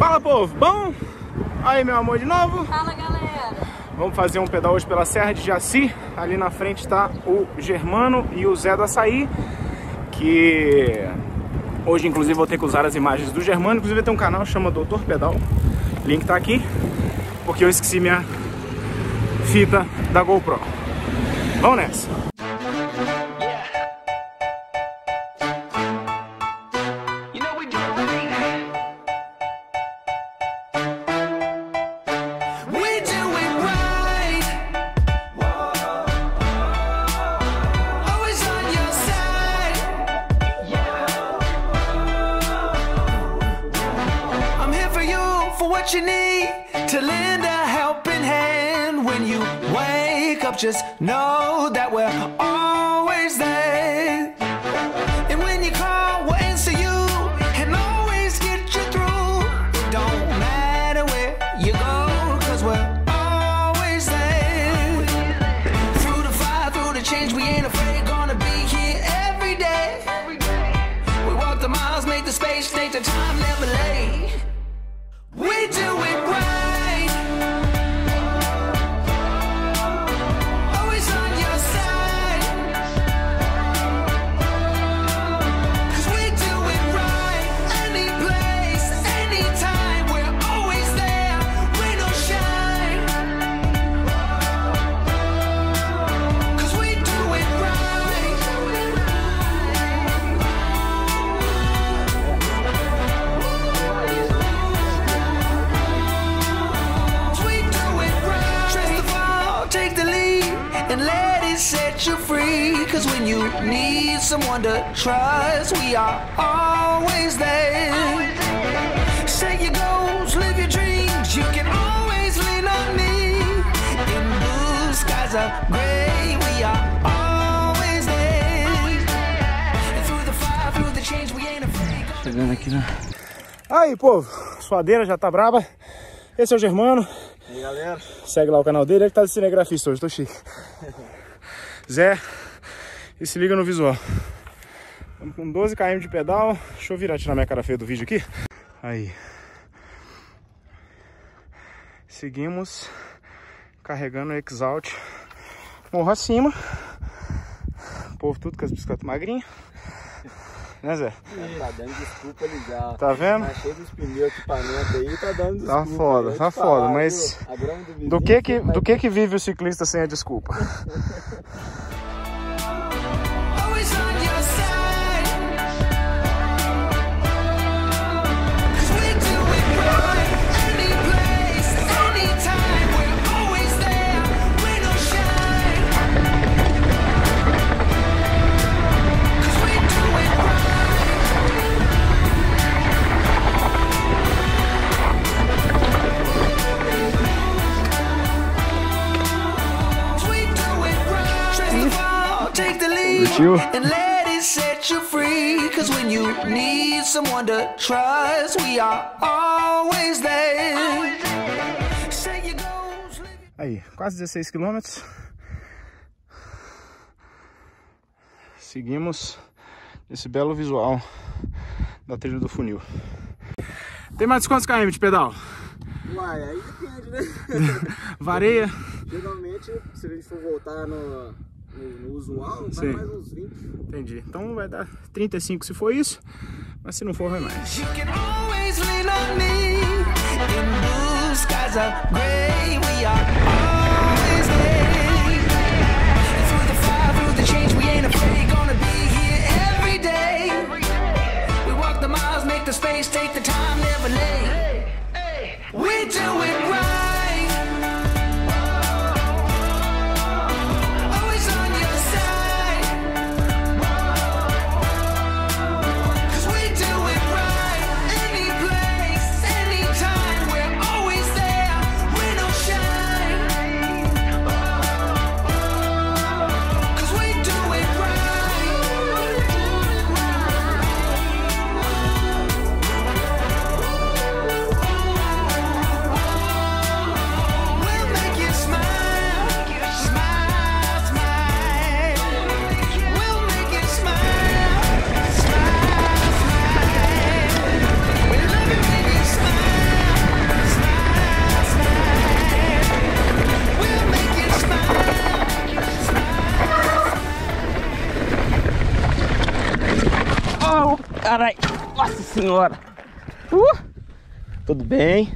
Fala povo, bom? Aí meu amor de novo. Fala galera. Vamos fazer um pedal hoje pela Serra de Jaci. Ali na frente está o Germano e o Zé do Açaí. Que hoje inclusive vou ter que usar as imagens do Germano. Inclusive tem um canal que chama Doutor Pedal. Link tá aqui. Porque eu esqueci minha fita da GoPro. Vamos nessa. You need to lend a helping hand when you wake up. Just know that we're always need someone to trust, we are always there. Set your goals, live your dreams. You can always lean on me. In blue skies are gray, we are always there. And through the fire, through the change, we ain't afraid. Chegando aqui na. Aí, povo, suadeira já tá braba. Esse é o Germano. E aí, galera? Segue lá o canal dele, ele tá de cinegrafista hoje, tô chique. Zé, e se liga no visual. Estamos com 12 km de pedal. Deixa eu virar tirar minha cara feia do vídeo aqui. Aí. Seguimos carregando o Exalt morro acima. O povo tudo com as bicicletas magrinhas. Né, Zé? Tá dando desculpa já. Tá vendo? Tá cheio dos pneus, equipamento aí, tá dando Tá desculpa. foda, Eu te tá falar, foda, viu? mas do, Do que que, do que que vive o ciclista sem a desculpa? Curtiu? And let it set you free. Cause when you need someone to trust, we are always there. Aí, quase 16 quilômetros. Seguimos esse belo visual da trilha do funil. Tem mais quantos km de pedal? Uai, aí depende, né? Vareia? Geralmente, se a gente for voltar no, no, usual, vai Sim. mais uns 20. Entendi. Então vai dar 35 se for isso, mas se não for vai mais. You can always lean on me. In blue skies are gray, we are always there. Through the fire, through the change, we ain't afraid. Gonna be here every day. We walk the miles, make the space, take the time, senhora. Uh, tudo bem.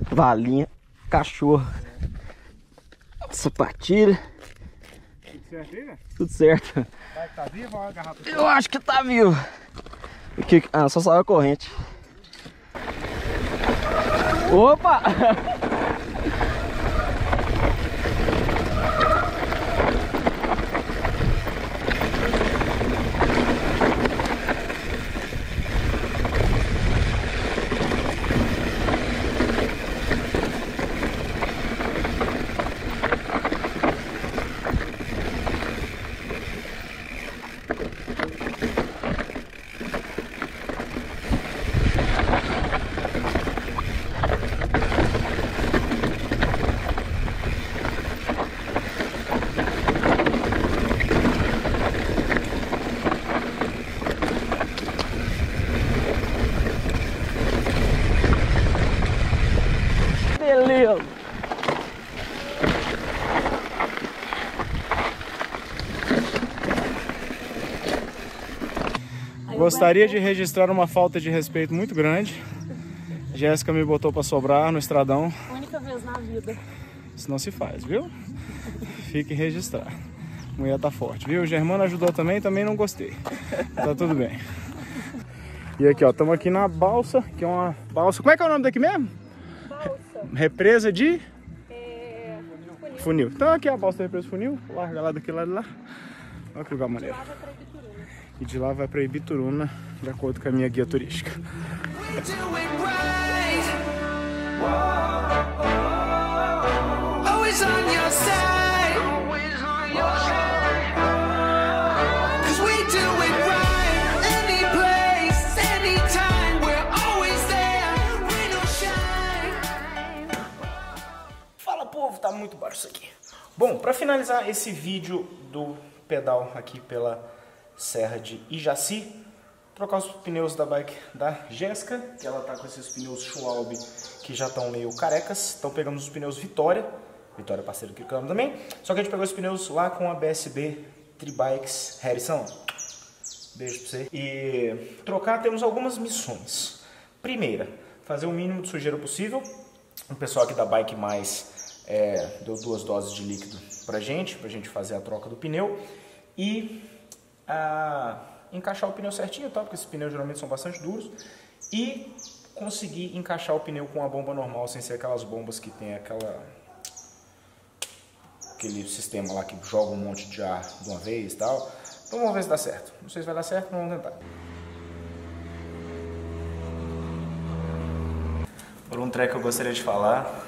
Valinha, cachorro. Sapatilha, Tudo certo aí, velho? tudo certo. Vai tá vivo, garrafa. Eu acho que tá vivo. O que? Ah, só saiu a corrente. Opa! Gostaria de registrar uma falta de respeito muito grande. Jéssica me botou pra sobrar no estradão. Única vez na vida. Isso não se faz, viu? Fique registrar. A mulher tá forte, viu? O Germano ajudou também, também não gostei. Tá tudo bem. E aqui, ó, estamos aqui na balsa, que é uma balsa. Como é que é o nome daqui mesmo? Balsa. Represa de É... Funil. funil. Então aqui é a balsa da represa funil. Larga lá daquele lado de lá. Olha que lugar maneiro. E de lá vai pra Ibituruna, de acordo com a minha guia turística. Fala povo, tá muito baixo isso aqui. Bom, para finalizar esse vídeo do pedal aqui pela Serra de Ijaci, trocar os pneus da bike da Jéssica, que ela tá com esses pneus Schwalbe que já estão meio carecas. Então pegamos os pneus Vitória, Vitória parceiro do canal também. Só que a gente pegou os pneus lá com a BSB Tribikes Harrison. Beijo pra você. E trocar temos algumas missões. Primeira, fazer o mínimo de sujeira possível. O pessoal aqui da Bike Mais é, deu duas doses de líquido pra gente, pra gente fazer a troca do pneu. E ah, encaixar o pneu certinho, tá? porque esses pneus geralmente são bastante duros. E conseguir encaixar o pneu com a bomba normal, sem ser aquelas bombas que tem aquela aquele sistema lá que joga um monte de ar de uma vez e tal. Então vamos ver se dá certo. Não sei se vai dar certo, mas vamos tentar. Por um treco que eu gostaria de falar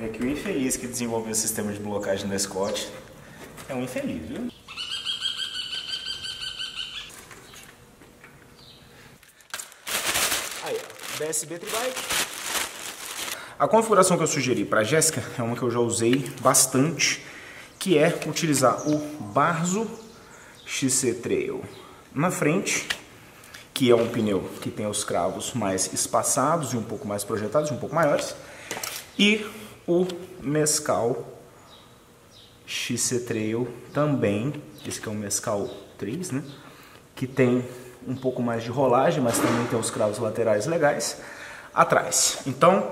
é que o infeliz que desenvolveu o sistema de blocagem da Scott é um infeliz, viu? Aí, ó, BSB Tribike. A configuração que eu sugeri para Jéssica é uma que eu já usei bastante, que é utilizar o Barzo XC Trail na frente, que é um pneu que tem os cravos mais espaçados e um pouco mais projetados, um pouco maiores, e o Mescal XC Trail também, esse que é um Mescal 3, né? Que tem um pouco mais de rolagem, mas também tem os cravos laterais legais atrás. Então,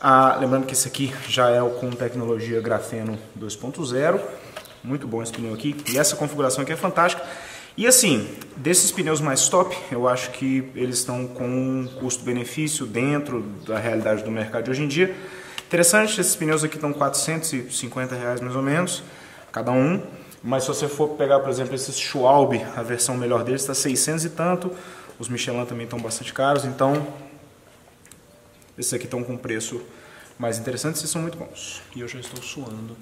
ah, lembrando que esse aqui já é o com tecnologia grafeno 2.0, muito bom esse pneu aqui, e essa configuração aqui é fantástica. E assim, desses pneus mais top, eu acho que eles estão com um custo-benefício dentro da realidade do mercado de hoje em dia. Interessante, esses pneus aqui estão 450 reais mais ou menos, cada um. Mas se você for pegar, por exemplo, esses Schwalbe, a versão melhor deles está 600 e tanto. Os Michelin também estão bastante caros, então esses aqui estão com preço mais interessante, esses são muito bons. E eu já estou suando.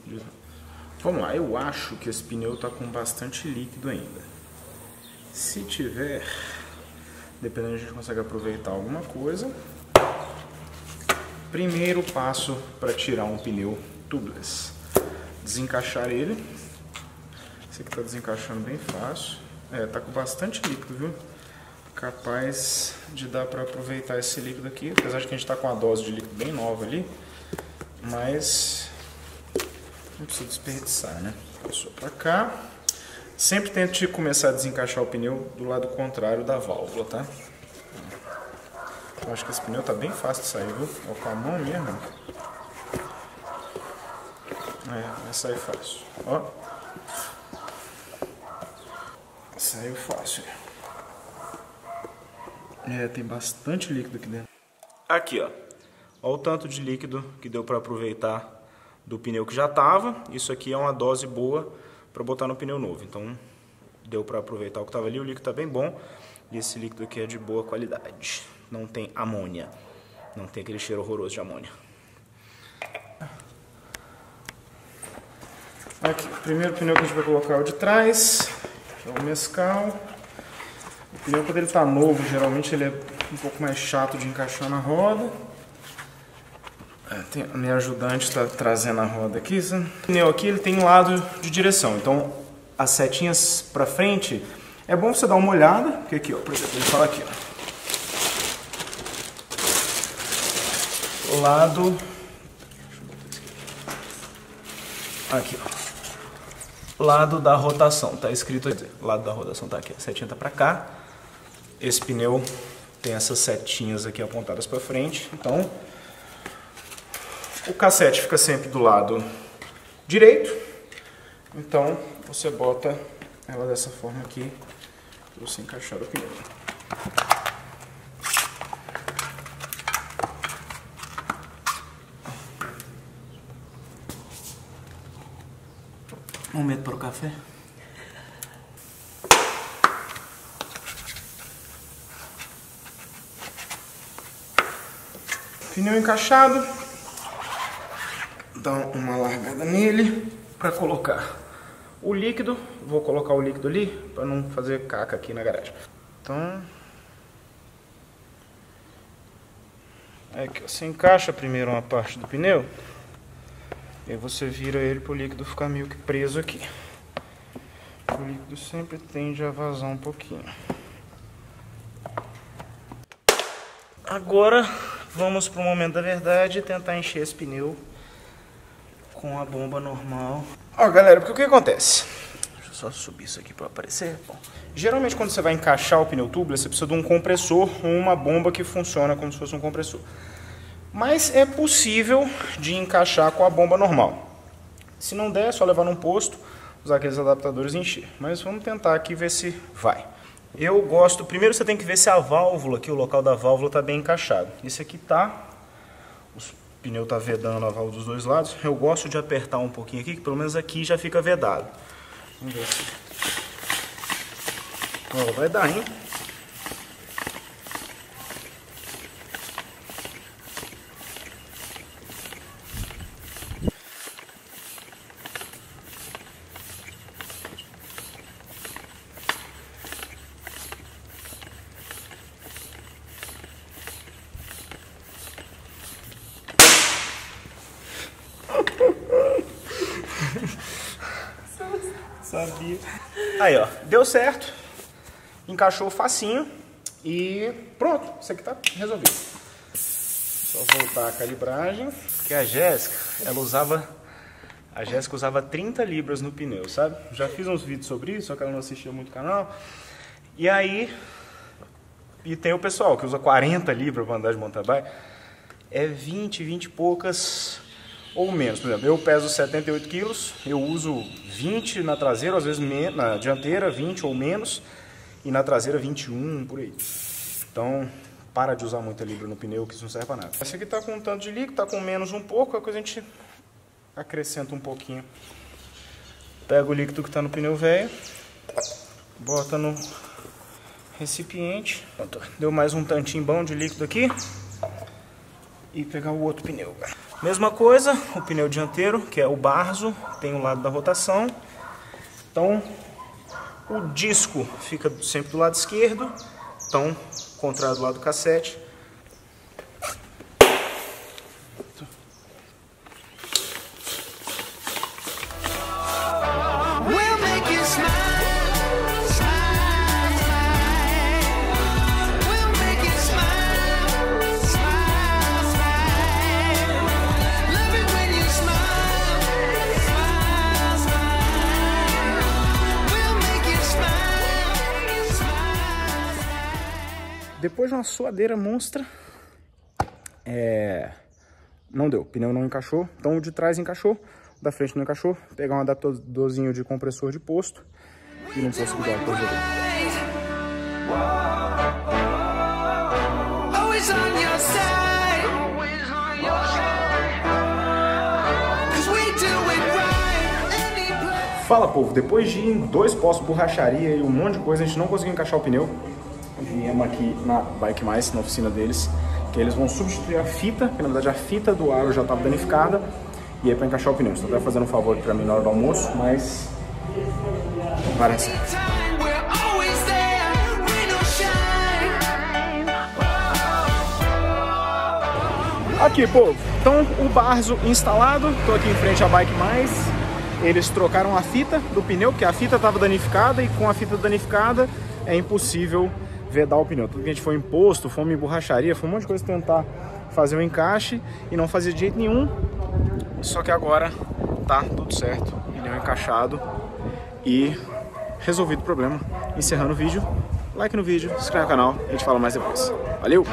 Vamos lá, eu acho que esse pneu está com bastante líquido ainda. Se tiver, dependendo a gente consegue aproveitar alguma coisa. Primeiro passo para tirar um pneu tubeless. Desencaixar ele. Esse aqui está desencaixando bem fácil. É, tá com bastante líquido, viu? Capaz de dar para aproveitar esse líquido aqui, apesar de que a gente está com uma dose de líquido bem nova ali, mas não precisa desperdiçar, né? Passou para cá. Sempre tente começar a desencaixar o pneu do lado contrário da válvula, tá? Eu acho que esse pneu tá bem fácil de sair, viu? É com a mão mesmo. É, vai sair fácil. Ó. Saiu fácil. É, tem bastante líquido aqui dentro. Aqui, ó. Olha o tanto de líquido que deu para aproveitar do pneu que já tava. Isso aqui é uma dose boa para botar no pneu novo. Então, deu para aproveitar o que estava ali. O líquido está bem bom. E esse líquido aqui é de boa qualidade. Não tem amônia. Não tem aquele cheiro horroroso de amônia. Aqui, o primeiro pneu que a gente vai colocar é o de trás, é o mescal. O pneu quando ele está novo, geralmente ele é um pouco mais chato de encaixar na roda. É, tem, a minha ajudante está trazendo a roda aqui. O pneu aqui ele tem lado de direção, então as setinhas para frente é bom você dar uma olhada, porque aqui, ó, por exemplo, ele fala aqui, ó. Lado aqui, ó. Lado da rotação, tá escrito aqui. Lado da rotação tá aqui, a setinha tá para cá. Esse pneu tem essas setinhas aqui apontadas para frente, então o cassete fica sempre do lado direito, então você bota ela dessa forma aqui para você encaixar o pneu. Um momento para o café. Pneu encaixado. Dá uma largada nele para colocar o líquido. Vou colocar o líquido ali para não fazer caca aqui na garagem. Então, é que você encaixa primeiro uma parte do pneu e aí você vira ele para o líquido ficar meio que preso aqui. O líquido sempre tende a vazar um pouquinho. Agora vamos para o momento da verdade tentar encher esse pneu com a bomba normal. Ó galera, porque o que acontece? Deixa eu só subir isso aqui para aparecer. Bom, geralmente quando você vai encaixar o pneu tubular, você precisa de um compressor ou uma bomba que funciona como se fosse um compressor. Mas é possível de encaixar com a bomba normal. Se não der, é só levar num posto, usar aqueles adaptadores e encher. Mas vamos tentar aqui ver se vai. Eu gosto, primeiro você tem que ver se a válvula aqui, o local da válvula está bem encaixado. Esse aqui tá, o pneu está vedando a válvula dos dois lados. Eu gosto de apertar um pouquinho aqui, que pelo menos aqui já fica vedado. Vamos ver se... Vai dar, hein? Aí, ó, deu certo. Encaixou facinho e pronto, isso aqui tá resolvido. Só voltar a calibragem, que a Jéssica, ela usava a Jéssica usava 30 libras no pneu, sabe? Já fiz uns vídeos sobre isso, só que ela não assistia muito o canal. E aí e tem o pessoal que usa 40 libras para andar de mountain bike. É 20, 20 e poucas ou menos. Por exemplo, eu peso 78 quilos, eu uso 20 na traseira, às vezes na dianteira 20 ou menos, e na traseira 21, por aí. Então, para de usar muita libra no pneu, que isso não serve para nada. Esse aqui está com um tanto de líquido, está com menos um pouco, a coisa a gente acrescenta um pouquinho. Pega o líquido que está no pneu velho, bota no recipiente. Pronto, deu mais um tantinho bom de líquido aqui. E pegar o outro pneu. Mesma coisa, o pneu dianteiro, que é o Barzo, tem o lado da rotação. Então, o disco fica sempre do lado esquerdo, então, contrário do lado do cassete. Uma suadeira monstra, é... não deu, o pneu não encaixou, então o de trás encaixou, o da frente não encaixou, pegar um adaptadorzinho de compressor de posto. E não consegui dar pra resolver. Fala povo, depois de ir em dois postos, borracharia e um monte de coisa, a gente não conseguiu encaixar o pneu. Viemos aqui na Bike Mais, na oficina deles, que eles vão substituir a fita, que na verdade a fita do aro já estava danificada, e é para encaixar o pneu. Estou até fazendo um favor para mim na hora do almoço, mas parece. Aqui, povo. Então, o Barzo instalado. Tô aqui em frente à Bike Mais. Eles trocaram a fita do pneu, porque a fita estava danificada e com a fita danificada é impossível vedar o pneu. Tudo que a gente foi em posto, fomos em borracharia, foi um monte de coisa tentar fazer o encaixe e não fazia de jeito nenhum. Só que agora tá tudo certo, pneu encaixado e resolvido o problema. Encerrando o vídeo, like no vídeo, se inscreve no canal, a gente fala mais depois. Valeu!